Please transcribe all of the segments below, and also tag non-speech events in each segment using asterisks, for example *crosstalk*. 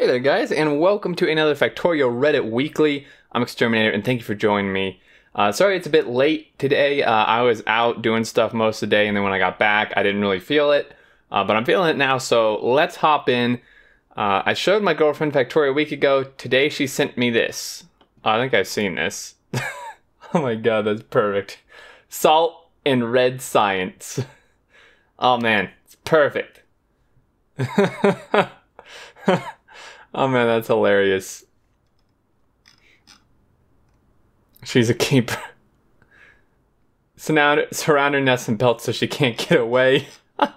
Hey there, guys, and welcome to another Factorio Reddit Weekly. I'm Xterminator, and thank you for joining me. Uh, sorry it's a bit late today. Uh, I was out doing stuff most of the day, and then when I got back, I didn't really feel it. Uh, but I'm feeling it now, so let's hop in. Uh, I showed my girlfriend Factorio a week ago. Today she sent me this. I think I've seen this. *laughs* oh my god, that's perfect. Salt and red science. *laughs* Oh man, it's perfect. *laughs* oh man, that's hilarious. She's a keeper. *laughs* Surround, surround her nest and belt so she can't get away. *laughs*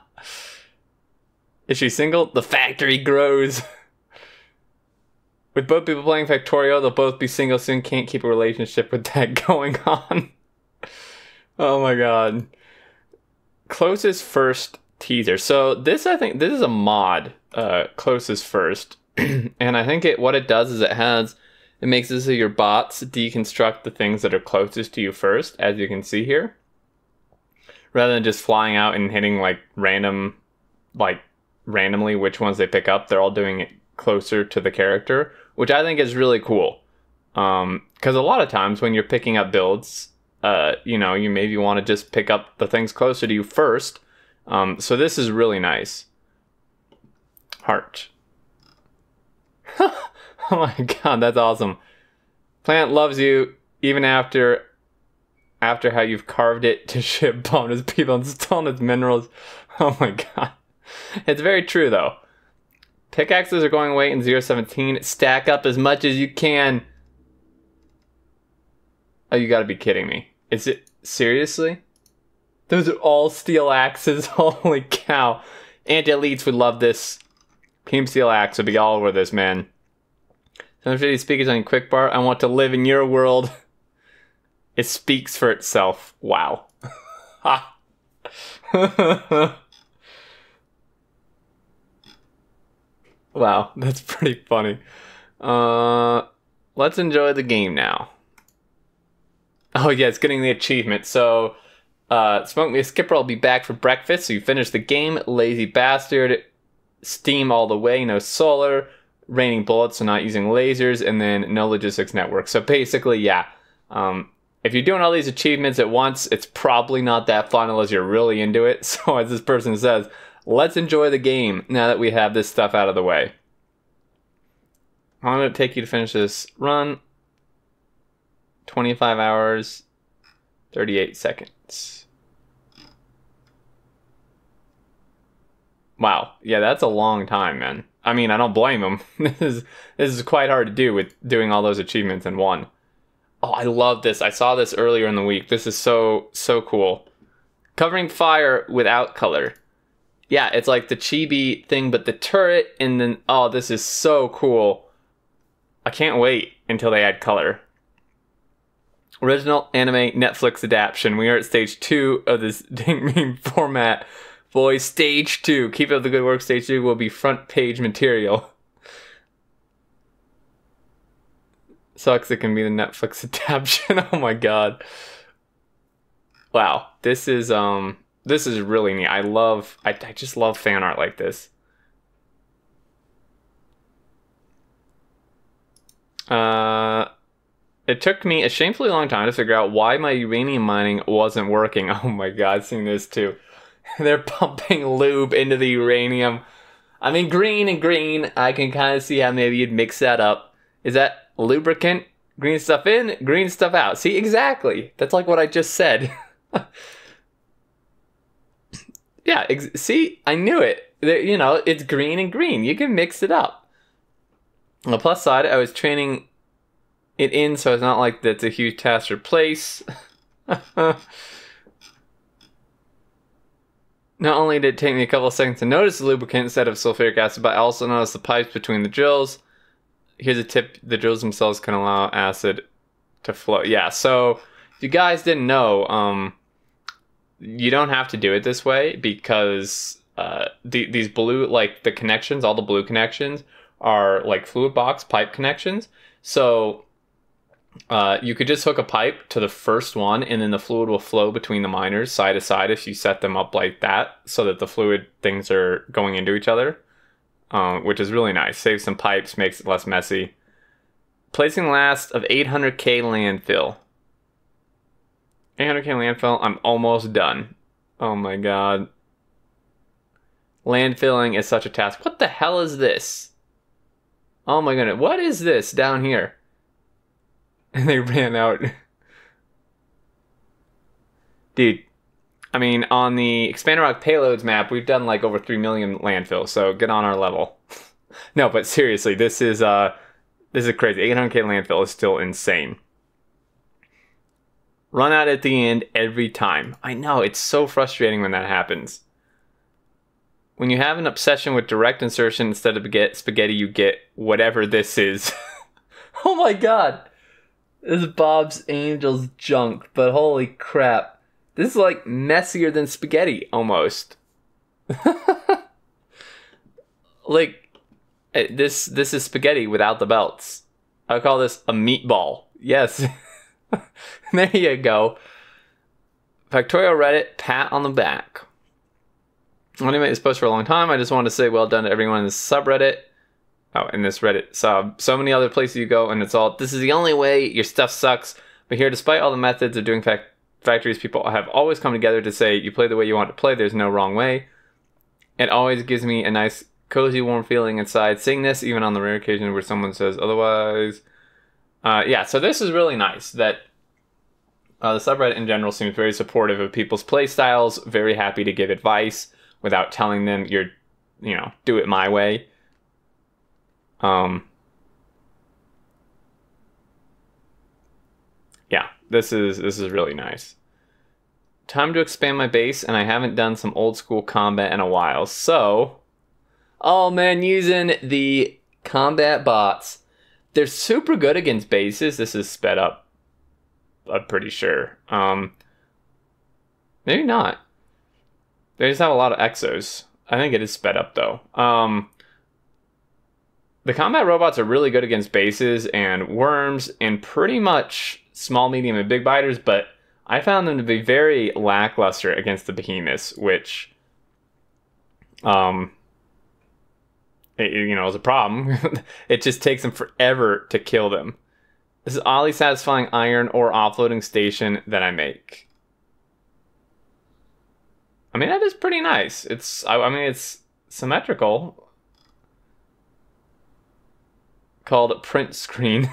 Is she single? The factory grows. *laughs* With both people playing Factorio, they'll both be single soon. Can't keep a relationship with that going on. oh my god closest first teaser. So this I think this is a mod, uh, closest first, *clears throat* and I think it what it does is it has it makes it so your bots deconstruct the things that are closest to you first, as you can see here, rather than just flying out and hitting like random, like randomly which ones they pick up. They're all doing it closer to the character, which I think is really cool. Um, because a lot of times when you're picking up builds, uh, you know, you maybe want to just pick up the things closer to you first. Um, so this is really nice. Heart. *laughs* oh my god, that's awesome. Plant loves you even after after how you've carved it to *laughs* ship bonus people and stolen its minerals. Oh my god. It's very true though. Pickaxes are going away in 017. Stack up as much as you can. Oh, you gotta be kidding me. Is it seriously? Those are all steel axes. *laughs* Holy cow. Anti-elites would love this. Team Steel Axe would be all over this, man. 750 speakers on quick bar. I want to live in your world. *laughs* It speaks for itself. Wow. *laughs* wow, that's pretty funny. Uh, let's enjoy the game now. Oh yeah, it's getting the achievement. So, uh, Smoke Me a Kipper I'll be back for breakfast. So you finish the game, lazy bastard. Steam all the way, no solar, raining bullets, so not using lasers, and then no logistics network. So basically, yeah. Um, if you're doing all these achievements at once, it's probably not that fun unless you're really into it. *laughs* So as this person says, let's enjoy the game now that we have this stuff out of the way. How long did it take you to finish this run? 25 hours, 38 seconds. Wow. Yeah, that's a long time, man. I mean, I don't blame him. *laughs* this is this is quite hard to do with doing all those achievements in one. Oh, I love this. I saw this earlier in the week. This is so so cool. Covering fire without color. Yeah, it's like the chibi thing, but the turret, and then oh, this is so cool. I can't wait until they add color. Original anime Netflix adaptation. We are at stage two of this *laughs* ding meme format. Boys, stage two. Keep up the good work. Stage two will be front page material. Sucks it can be the Netflix *laughs* adaptation. oh my god. Wow. This is um this is really neat. I love I, I just love fan art like this. Uh it took me a shamefully long time to figure out why my uranium mining wasn't working. *laughs* Oh my god, seeing this too. *laughs* They're pumping lube into the uranium. I mean, green and green, I can kind of see how maybe you'd mix that up. Is that lubricant? Green stuff in, green stuff out. See, exactly. That's like what I just said. *laughs* yeah, see, I knew it. You know, it's green and green. You can mix it up. On the plus side, I was training it in so it's not like that's a huge task to replace. *laughs* not only did it take me a couple seconds to notice the lubricant instead of sulfuric acid, but I also noticed the pipes between the drills. Here's a tip the drills themselves can allow acid to flow. Yeah, so if you guys didn't know, um, you don't have to do it this way because uh, the, these blue, like the connections, all the blue connections are like fluid box pipe connections. So uh, you could just hook a pipe to the first one and then the fluid will flow between the miners side to side if you set them up like that so that the fluid things are going into each other. um, which is really nice. Saves some pipes, makes it less messy. Placing last of 800k landfill. 800k landfill. I'm almost done. Oh my god. Landfilling is such a task. What the hell is this? Oh my goodness. What is this down here? *laughs* And they ran out. Dude, I mean, on the Expander Rock payloads map, we've done like over 3 million landfills, so get on our level. *laughs* no, but seriously, this is uh this is crazy. 800k landfill is still insane. Run out at the end every time. I know, it's so frustrating when that happens. When you have an obsession with direct insertion instead of get spaghetti, you get whatever this is. *laughs* oh my god. This is Bob's Angels junk, but holy crap. This is like messier than spaghetti almost. *laughs* like eh, this this is spaghetti without the belts. I call this a meatball. Yes. *laughs* there you go. Factorio Reddit, pat on the back. Made this post for a long time. I just wanted to say well done to everyone in this subreddit. Oh, in this Reddit sub. So many other places you go, and it's all this is the only way. Your stuff sucks. But here, despite all the methods of doing fact factories, people have always come together to say you play the way you want to play. There's no wrong way. It always gives me a nice, cozy, warm feeling inside seeing this, even on the rare occasion where someone says otherwise. Uh, yeah, so this is really nice that uh, the subreddit in general seems very supportive of people's play styles, very happy to give advice without telling them you're, you know, do it my way. Um, yeah, this is this is really nice. Time to expand my base, and I haven't done some old school combat in a while. So, oh man, using the combat bots, they're super good against bases. This is sped up. I'm pretty sure. Um, maybe not. They just have a lot of exos. I think it is sped up though. Um, the combat robots are really good against bases and worms and pretty much small, medium, and big biters, but I found them to be very lackluster against the behemoths, which, um, it, you know, is a problem. *laughs* it just takes them forever to kill them. This is oddly satisfying iron or offloading station that I make. I mean, that is pretty nice. It's, I, I mean, it's symmetrical. Called print screen.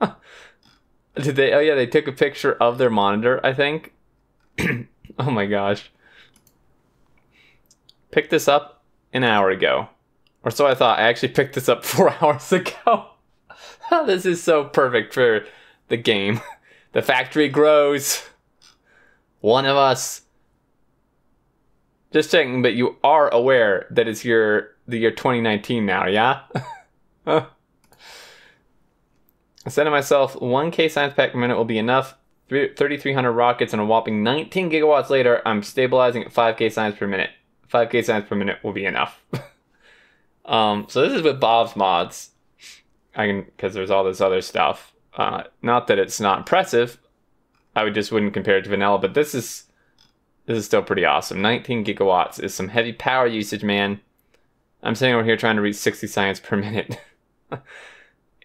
*laughs* Did they? Oh yeah, they took a picture of their monitor. I think. *clears throat* oh my gosh. Picked this up an hour ago, or so I thought. I actually picked this up *laughs* four hours ago. *laughs* this is so perfect for the game. The factory grows. One of us just checking, but you are aware that it's your the year 2019 now, yeah? I said to myself, 1k science pack per minute will be enough. 3,300 rockets and a whopping 19 gigawatts later, I'm stabilizing at 5k science per minute. 5k science per minute will be enough. *laughs* um, so this is with Bob's mods. I can because there's all this other stuff. Uh, not that it's not impressive. I would just wouldn't compare it to vanilla, but this is this is still pretty awesome. 19 gigawatts is some heavy power usage, man. I'm sitting over here trying to reach 60 science per minute. *laughs*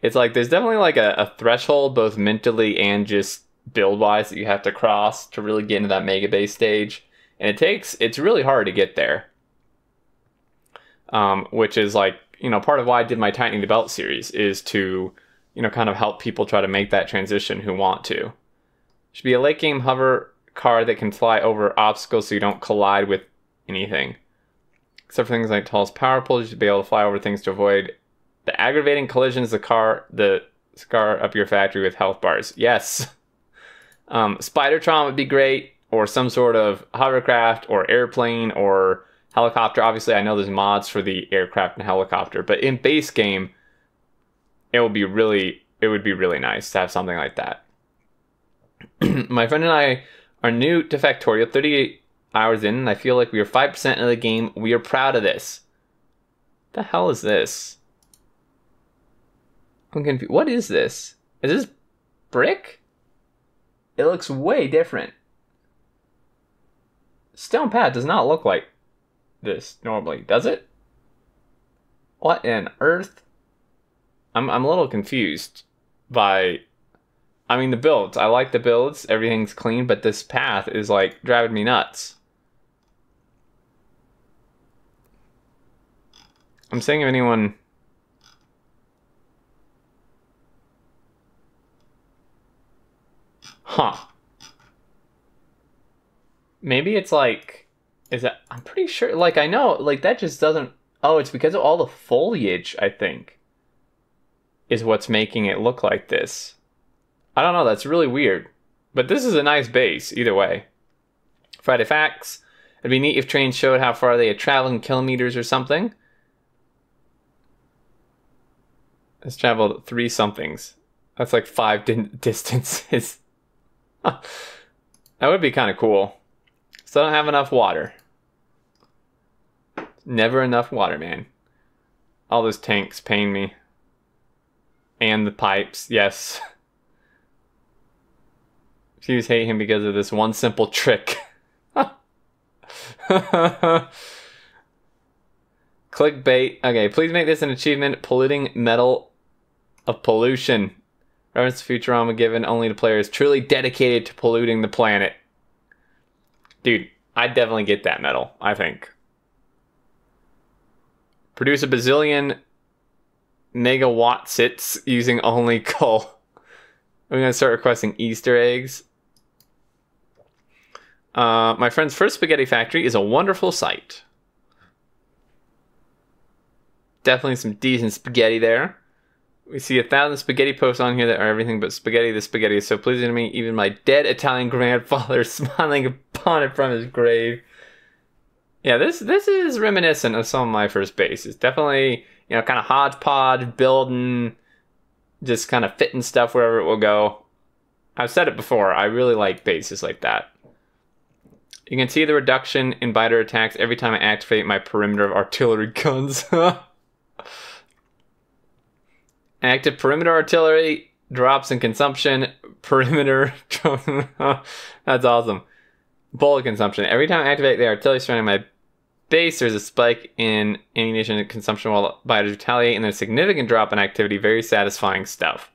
it's like there's definitely like a, a, threshold, both mentally and just build wise, that you have to cross to really get into that mega base stage. And it takes, it's really hard to get there. Um, which is like, you know, part of why I did my Tightening the Belt series is to, you know, kind of help people try to make that transition who want to. Should be a late game hover car that can fly over obstacles so you don't collide with anything. Except for things like tallest power poles, you should be able to fly over things to avoid the aggravating collisions the car the scar up your factory with health bars. Yes. Um, Spidertron would be great, or some sort of hovercraft or airplane or helicopter. Obviously, I know there's mods for the aircraft and helicopter, but in base game, it would be really it would be really nice to have something like that. *clears throat* My friend and I are new to Factorio, 38 hours in, and I feel like we are 5% of the game. We are proud of this. The hell is this? I'm confused. What is this? Is this brick? It looks way different. Stone pad does not look like this normally, does it? What in earth? I'm I'm a little confused by I mean the builds. I like the builds, everything's clean, but this path is like driving me nuts. I'm saying if anyone Huh. Maybe it's like is that I'm pretty sure like I know like that just doesn't oh it's because of all the foliage I think is what's making it look like this. I don't know, that's really weird. But this is a nice base either way. Friday facts. It'd be neat if trains showed how far they had traveled in kilometers or something. It's traveled three somethings. That's like five di- *laughs* distances. That would be kind of cool. Still don't have enough water. Never enough water, man. All those tanks pain me. And the pipes, yes. *laughs* Fuse hate him because of this one simple trick. *laughs* Clickbait. Okay, please make this an achievement. Polluting metal of pollution. Reference to Futurama given only to players truly dedicated to polluting the planet. Dude, I definitely get that medal, I think. Produce a bazillion megawatt sits using only *laughs* coal. I'm gonna start requesting Easter eggs. Uh, my friend's first spaghetti factory is a wonderful sight. Definitely some decent spaghetti there. We see a thousand spaghetti posts on here that are everything but spaghetti. The spaghetti is so pleasing to me. Even my dead Italian *laughs* grandfather *laughs* smiling upon it from his grave. Yeah, this this is reminiscent of some of my first bases. Definitely, you know, kind of hodgepodge building, just kind of fitting stuff wherever it will go. I've said it before. I really like bases like that. You can see the reduction in biter attacks every time I activate my perimeter of artillery guns. *laughs* Active perimeter artillery drops in consumption. Perimeter. *laughs* That's awesome. Bullet consumption. Every time I activate the artillery surrounding my base, there's a spike in ammunition consumption while biters retaliate, and then a significant drop in activity. Very satisfying stuff.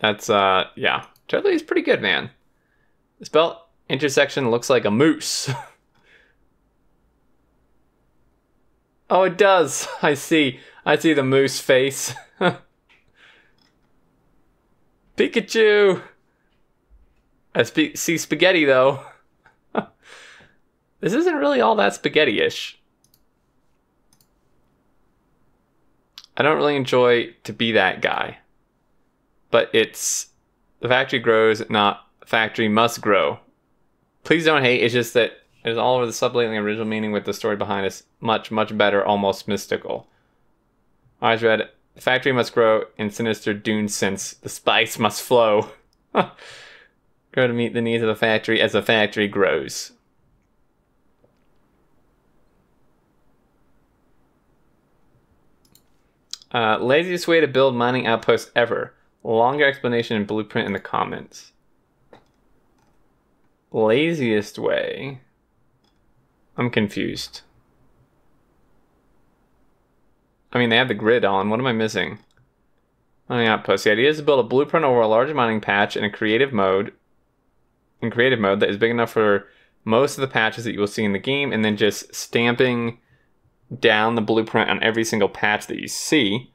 That's, uh, yeah. Totally is pretty good, man. This belt intersection looks like a moose. *laughs* oh, it does. *laughs* I see. I see the moose face. *laughs* Pikachu! I spe- see spaghetti, though. *laughs* this isn't really all that spaghetti-ish. I don't really enjoy to be that guy. But it's... The factory grows, not factory must grow. Please don't hate. It's just that it's all over the subliminal original meaning with the story behind us. Much, much better, almost mystical. I read, the factory must grow in sinister dune sense. The spice must flow. *laughs* grow to meet the needs of the factory as the factory grows. Uh, laziest way to build mining outposts ever. Longer explanation and blueprint in the comments laziest way. I'm confused. I mean, they have the grid on. What am I missing? Mining outpost. The idea is to build a blueprint over a large mining patch in a creative mode. In creative mode that is big enough for most of the patches that you will see in the game, and then just stamping down the blueprint on every single patch that you see.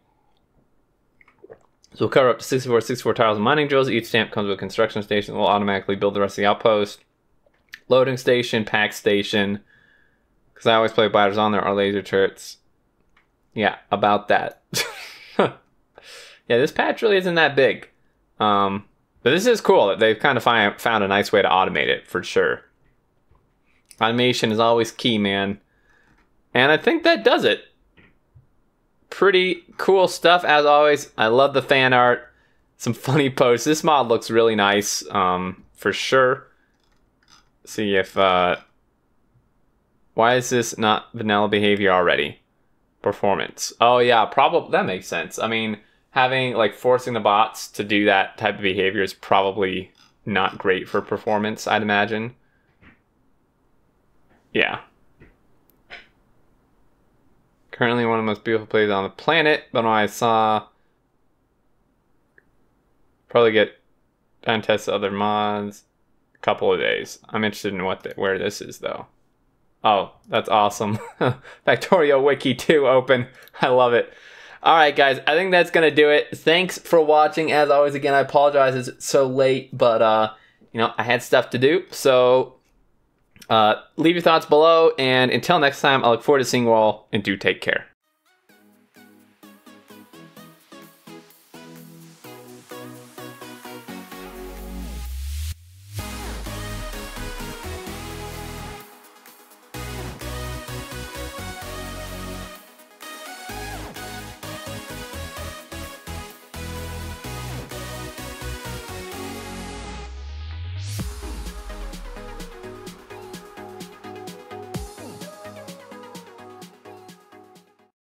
So we'll cover up to 64, 64 tiles and mining drills. Each stamp comes with a construction station. We'll automatically build the rest of the outpost. Loading station, pack station. Because I always play biters on there are laser turrets. Yeah, about that. *laughs* yeah, this patch really isn't that big. Um, but this is cool. They've kind of find, found a nice way to automate it for sure. Automation is always key, man. And I think that does it pretty cool stuff as always. I love the fan art. Some *laughs* funny posts. This mod looks really nice, um, for sure. See if uh, why is this not vanilla behavior already? Performance. Oh yeah, probably that makes sense. I mean, having like forcing the bots to do that type of behavior is probably not great for performance. I'd imagine. Yeah. Currently one of the most beautiful places on the planet, but when I saw probably get and test other mods a couple of days. I'm interested in what the, where this is though. Oh, that's awesome. *laughs* Factorio Wiki 2 open. I love it. All right, guys, I think that's going to do it. Thanks for watching. As always, again, I apologize it's so late, but, uh, you know, I had stuff to do. So uh, leave your thoughts below. And until next time, I look forward to seeing you all and do take care.